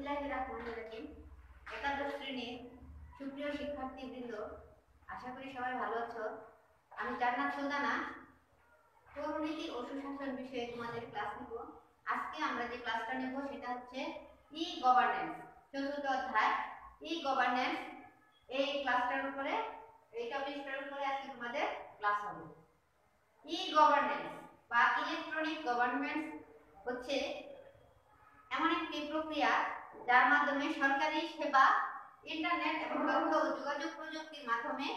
বিসমিল্লাহির রহমানির রহিম একাদশ শ্রেণির সুপ্রিয় শিক্ষার্থীবৃন্দ, আশা করি সবাই ভালো আছো। আমি জান্নাত সুলতানা, পৌরনীতি ও বিষয়ে তোমাদের ক্লাস নিব। আজকে আমরা যে ক্লাসটা নেব, সেটা হচ্ছে ই গভর্নেন্স চতুর্থ অধ্যায়। ই গভর্নেন্স এই ক্লাসটার উপরে, এই টপিকটার উপরে আজকে তোমাদের ক্লাস হবে। ই গভর্নেন্স বা ইলেকট্রনিক গভর্নমেন্ট হচ্ছে এমন একটি প্রক্রিয়া যার মাধ্যমে সরকারি সেবা ইন্টারনেট এবং তথ্য ও যোগাযোগ প্রযুক্তির মাধ্যমে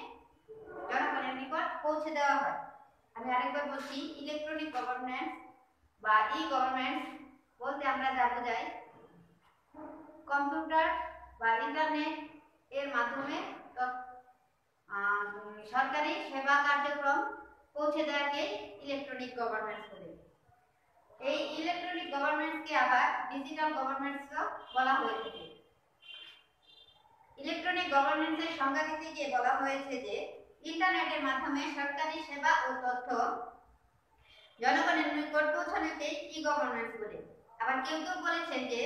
জনগণের নিকট পৌঁছে দেওয়া হয়। আমি আরেকবার বলছি ইলেকট্রনিক গভর্নেন্স বা ই গভর্নমেন্ট বলতে আমরা যা বোঝাই কম্পিউটার বা ইন্টারনেট এর মাধ্যমে সরকারি সেবা কার্যক্রম পৌঁছে দেওয়াকে ইলেকট্রনিক গভর্নমেন্ট বলে। এই ইলেকট্রনিক গভর্নমেন্টকে আবার ডিজিটাল গভর্নমেন্টসও বলা হয়ে থাকে। ইলেকট্রনিক গভর্নেন্সের সংজ্ঞা দিতে গিয়ে বলা হয়েছে যে ইন্টারনেটের মাধ্যমে সরকারি সেবা ও তথ্য জনগণের নিকট পৌঁছানোকে ই গভর্নেন্স বলে? আবার কেউ কেউ বলেছেন যে,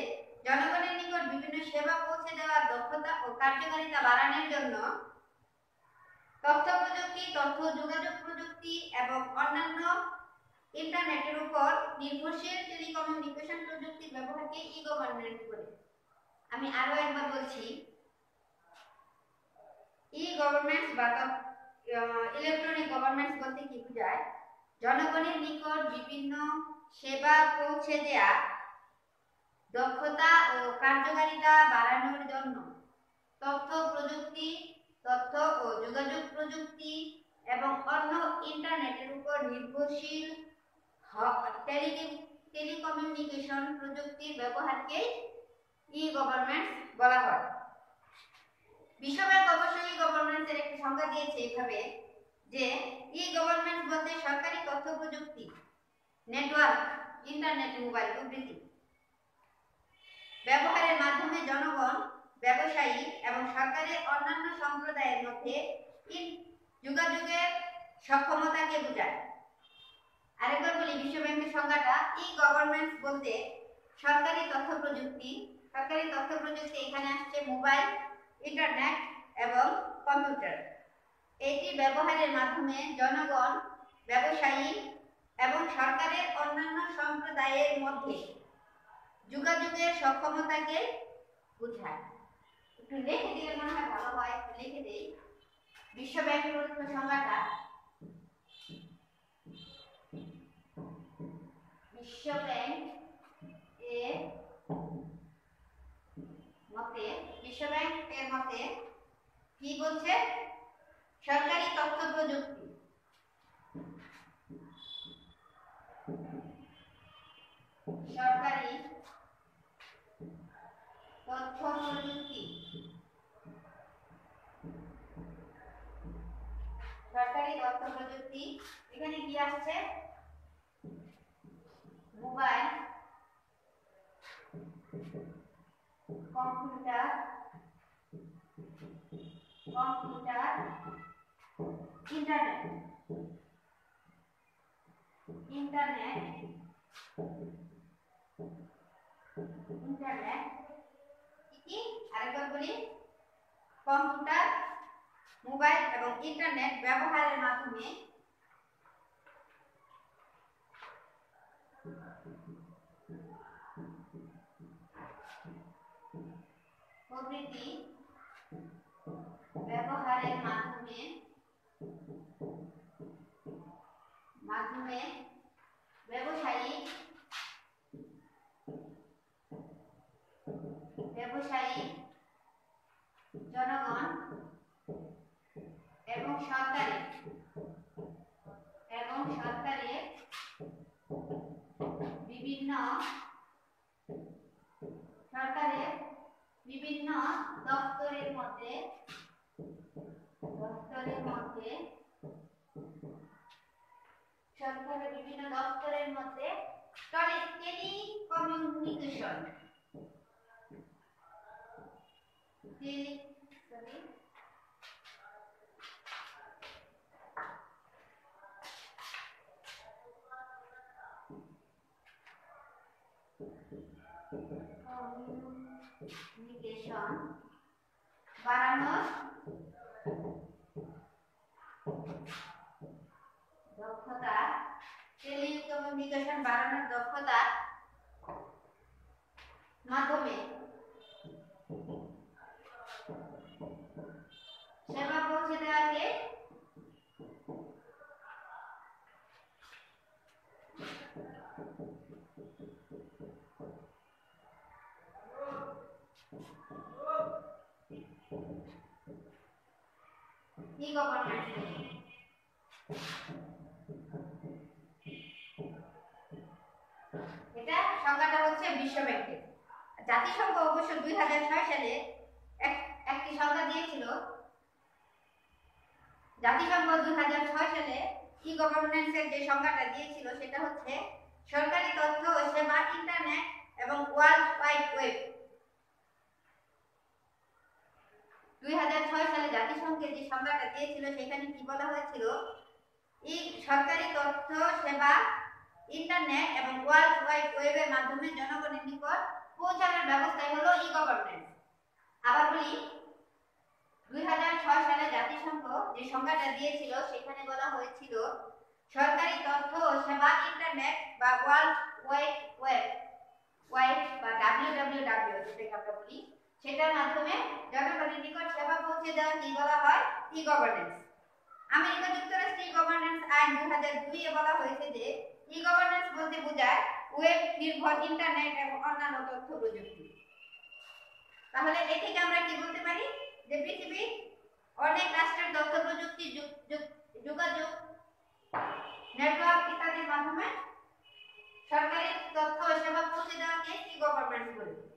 জনগণের নিকট বিভিন্ন সেবা পৌঁছে দেওয়ার দক্ষতা ও কার্যকারিতা বাড়ানোর জন্য তথ্য প্রযুক্তি, তথ্য যোগাযোগ প্রযুক্তি এবং অন্যান্য ইন্টারনেটের উপর নির্ভরশীল টেলিকমিউনিকেশন প্রযুক্তির ব্যবহারকে ই গভর্নেন্স বলে আমি আরও একবার বলছি ই গভর্নমেন্ট বা ইলেকট্রনিক গভর্নমেন্ট বলতে কি বোঝায়? জনগণের নিকট বিভিন্ন সেবা পৌঁছে দেয়া, দক্ষতা ও কার্যকারিতা বাড়ানোর জন্য তথ্য প্রযুক্তি, তথ্য ও যোগাযোগ প্রযুক্তি এবং অন্য ইন্টারনেটের উপর নির্ভরশীল টেলিকমিউনিকেশন প্রযুক্তির ব্যবহারকে ই গভর্নমেন্ট বলা হয়। বিশ্বব্যাংক অবশ্য ই গভর্নমেন্টের একটি সংজ্ঞা দিয়েছে এইভাবে যে ই গভর্নমেন্ট বলতে সরকারি তথ্য প্রযুক্তি, নেটওয়ার্ক, ইন্টারনেট, মোবাইল প্রভৃতি। ব্যবহারের মাধ্যমে জনগণ, ব্যবসায়ী এবং সরকারের অন্যান্য সম্প্রদায়ের মধ্যে যোগাযোগের সক্ষমতাকে বোঝায়। আরেকবার বলি, বিশ্বব্যাংকের সংজ্ঞাটা ই গভর্নমেন্ট বলতে সরকারি তথ্য প্রযুক্তি। সরকারি তথ্য প্রযুক্তি এখানে আসছে মোবাইল ইন্টারনেট এবং কম্পিউটার এটি ব্যবহারের মাধ্যমে জনগণ, ব্যবসায়ী এবং সরকারের অন্যান্য সম্প্রদায়ের মধ্যে যোগাযোগের সক্ষমতাকে বোঝায়। একটু লিখে দিলে মনে হয় ভালো হয় লিখে দেই। বিশ্ব ব্যাংকের অর্থ সংজ্ঞাটা বিশ্ব ব্যাংক মতে বিশ্ব ব্যাংক এর মতে কি বলছে? সরকারি তথ্য প্রযুক্তি সরকারি তথ্য প্রযুক্তি সরকারি তথ্য প্রযুক্তি এখানে কি আসছে? Mobile computer computer internet internet internet কি আরেকবার বলি। কম্পিউটার, মোবাইল এবং ইন্টারনেট ব্যবহারের মাধ্যমে প্রভৃতি ব্যবহারের মাধ্যমে মাধ্যমে ব্যবসায়ী ব্যবসায়ী জনগণ এবং সরকারের এবং সরকারের বিভিন্ন সরকারের বিভিন্ন দপ্তরের মধ্যে দপ্তরের মধ্যে সরকারের বিভিন্ন দপ্তরের মধ্যে টেলিকমিউনিকেশন টেলি সরি কমিউনিকেশন বাড়ানোর দক্ষতা। টেলিকমিউনিকেশন বাড়ানোর দক্ষতা। মাধ্যমে। সেবা পৌঁছে দেওয়াকে এটা হচ্ছে জাতিসংঘ অবশ্য দুই হাজার ছয় সালে একটি সংখ্যা দিয়েছিল। জাতিসংঘ দুই হাজার ছয় সালে ই গভর্নেন্সের যে সংখ্যাটা দিয়েছিল, সেটা হচ্ছে সরকারি তথ্য ও সেবা ইন্টারনেট এবং ওয়ার্ল্ড ওয়াইড ওয়েব দুই হাজার ছয় সালে জাতিসংঘের যে সংখ্যাটা দিয়েছিল, সেখানে কি বলা হয়েছিল? সরকারি তথ্য, সেবা, ইন্টারনেট এবং ওয়ার্ল্ড ওয়াইড ওয়েবের মাধ্যমে জনগণের নিকট পৌঁছানোর ব্যবস্থাই হলো ই গভর্নেন্স। আবার বলি, দুই হাজার ছয় সালে জাতিসংঘ যে সংখ্যাটা দিয়েছিল, সেখানে বলা হয়েছিল, সরকারি তথ্য ও সেবা, ইন্টারনেট বা ওয়ার্ল্ড ওয়াইড ওয়েব, ওয়াইড বা ডাব্লিউ ডাব্লিউ ডাব্লিউ যেটাকে আমরা বলি। সেটার মাধ্যমে জনগণের নিকট সেবা পৌঁছে দেওয়া কি বলা হয়? ই গভর্নেন্স আমেরিকা যুক্তরাষ্ট্রের গভর্নেন্স আইন দুই হাজার এ বলা হয়েছে যে ই গভর্নেন্স বলতে বোঝায় ওয়েব নির্ভর ইন্টারনেট এবং অন্যান্য তথ্য প্রযুক্তি। তাহলে এ থেকে আমরা কি বলতে পারি? যে পৃথিবীর অনেক রাষ্ট্রের তথ্য প্রযুক্তি যুগ- যুগ- যোগাযোগ নেটওয়ার্ক ইত্যাদির মাধ্যমে সরকারি তথ্য সেবা পৌঁছে দেওয়াকে ই গভর্নেন্স বলে।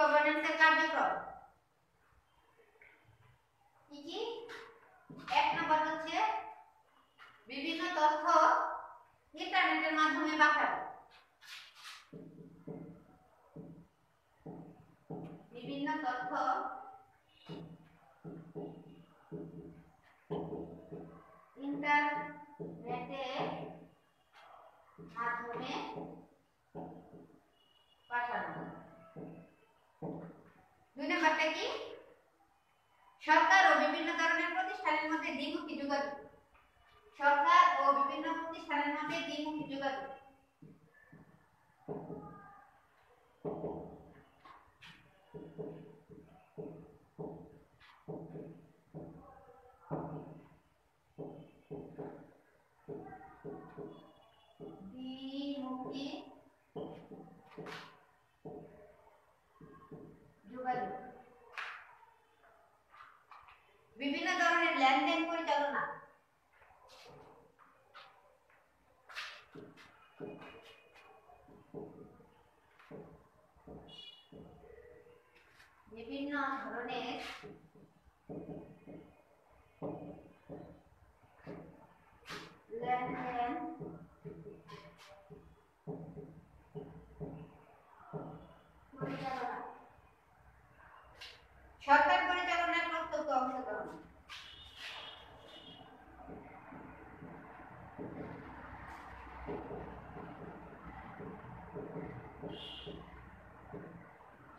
ই গভর্নেন্সের কার্যক্রম? কি কি? এক নম্বর হচ্ছে বিভিন্ন তথ্য ইন্টারনেটের মাধ্যমে পাঠানো। বিভিন্ন তথ্য ইন্টারনেটের মাধ্যমে পাঠানো দুই নম্বরটা কি সরকার ও বিভিন্ন ধরনের প্রতিষ্ঠানের মধ্যে দ্বিমুখী যোগাযোগ। সরকার ও বিভিন্ন প্রতিষ্ঠানের মধ্যে দ্বিমুখী যোগাযোগ। দ্বিমুখী যোগাযোগ। বিভিন্ন ধরনের লেনদেন পরিচালনা বিভিন্ন ধরনের লেনদেন পরিচালনা সরকার পরিচালনার প্রত্যক্ষ অংশগ্রহণ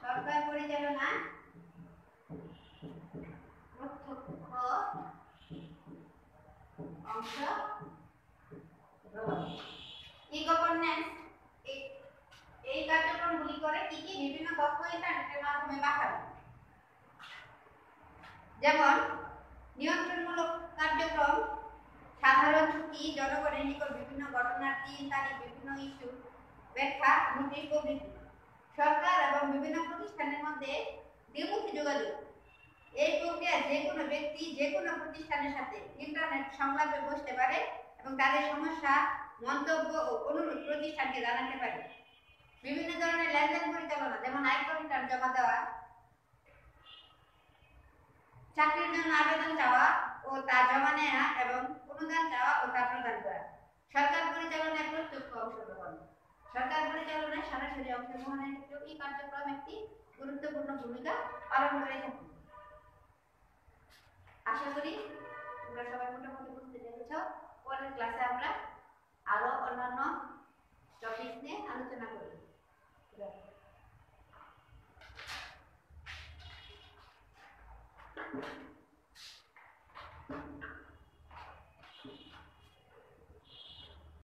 সরকার পরিচালনা প্রত্যক্ষ অংশ। ই গভর্নেন্স এই কার্যক্রমগুলি করে কি কি বিভিন্ন তথ্য ইন্টারনেটের মাধ্যমে পাঠানো যেমন, নিয়ন্ত্রণমূলক কার্যক্রম, সাধারণ ঝুঁকি, জনগণের নিকট বিভিন্ন ঘটনার দিন, তারিখ, বিভিন্ন ইস্যু, ব্যাখ্যা, নোটিশ প্রভৃতি। সরকার এবং বিভিন্ন প্রতিষ্ঠানের মধ্যে দ্বিমুখী যোগাযোগ এই প্রক্রিয়া যে কোনো ব্যক্তি, যে কোনো প্রতিষ্ঠানের সাথে ইন্টারনেট সংলাপে বসতে পারে এবং তাদের সমস্যা, মন্তব্য ও অনুরোধ প্রতিষ্ঠানকে জানাতে পারে। বিভিন্ন ধরনের লেনদেন পরিচালনা, যেমন আয়কর রিটার্ন জমা দেওয়া, চাকরির জন্য আবেদন চাওয়া ও তা জমা নেওয়া এবং অনুদান চাওয়া ও তা প্রদান করা। সরকার পরিচালনায় প্রত্যক্ষ অংশগ্রহণ। সরকার পরিচালনায় সরাসরি অংশগ্রহণের ক্ষেত্রে এই কার্যক্রম একটি গুরুত্বপূর্ণ ভূমিকা পালন করে থাকে। আশা করি তোমরা সবাই মোটামুটি বুঝতে পেরেছ পরের ক্লাসে আমরা আরও অন্যান্য টপিক নিয়ে আলোচনা করি